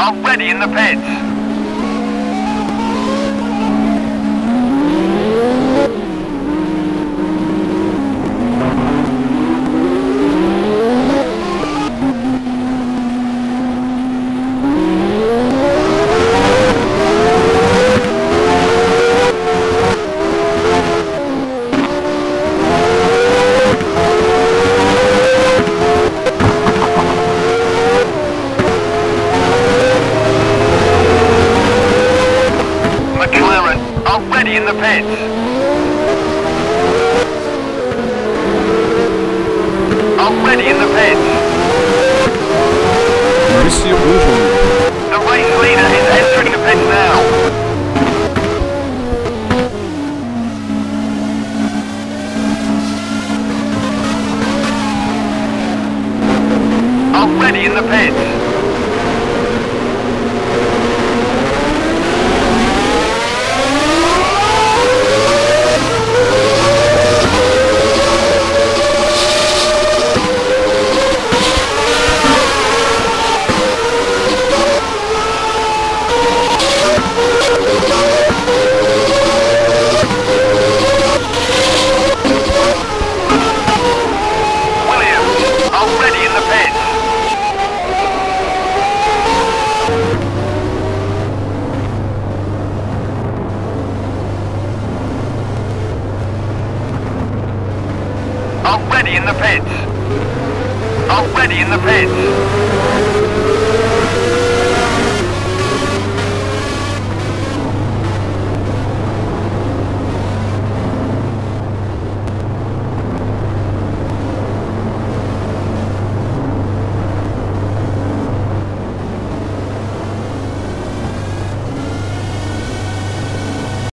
are ready in the pits. already in the pits. Already in the pits. Mr. Bujo. The race leader is entering the pit now. already in the pits. Are ready in the pits. Are ready in the pits.